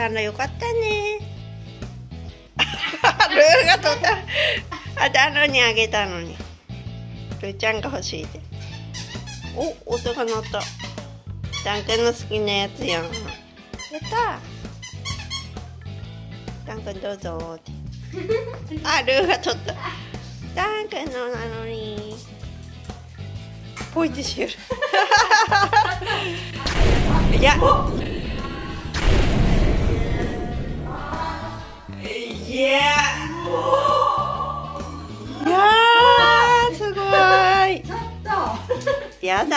たのよかったねルーが取ったあダノにあげたのにルーちゃんが欲しいでお音が鳴ったダン君の好きなやつやんやったダン君どうぞってあルーが取ったダン君のなのにポイってしよるいやいやいやーすごい。ちょっとやだ。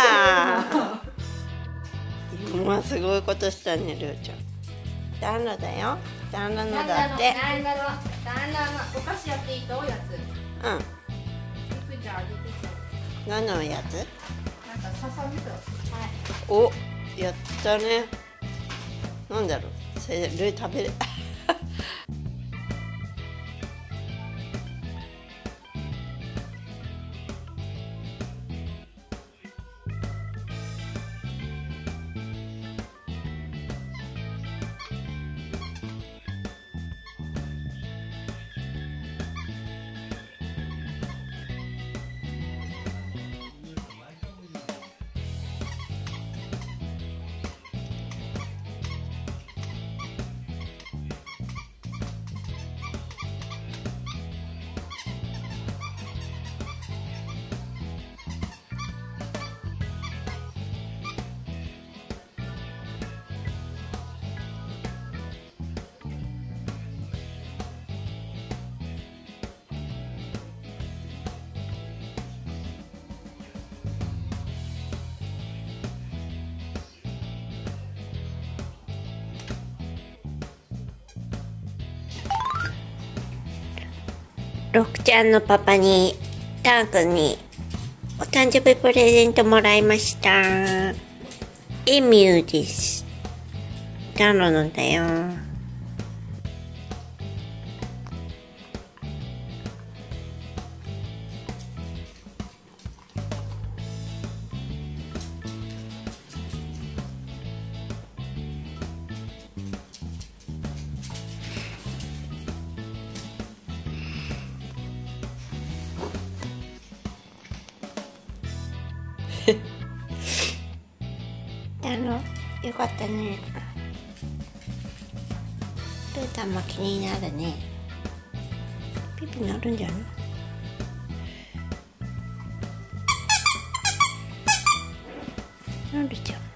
今すごいことしたねりょうちゃん。暖炉だよ。暖炉のだって。なんだろうなんだろうお菓子やっていいとおやつ。うん。何のやつ？なんかささみと。はい。おやったね。なんだろう。それルー食べるロクちゃんのパパにタン君にお誕生日プレゼントもらいました。エミューです。タンロのだよ。あのよかったね。ルータンも気になるね。ピピなるんじゃない？なるじゃん。